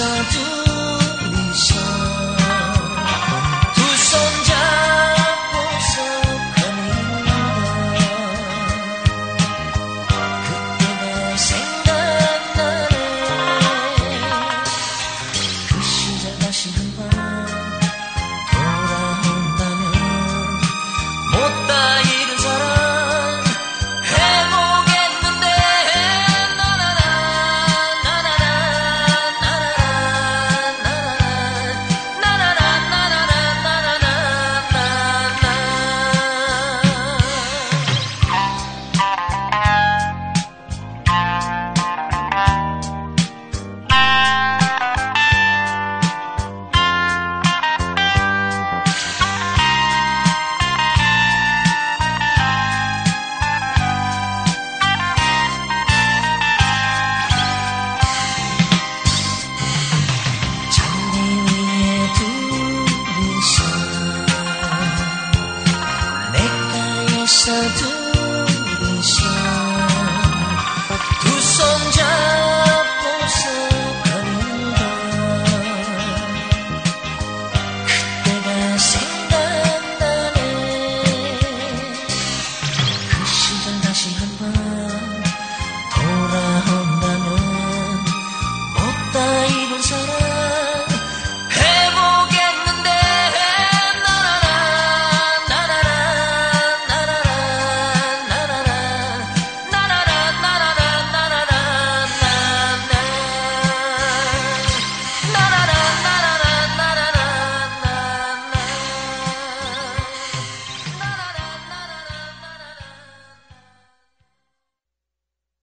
satu. said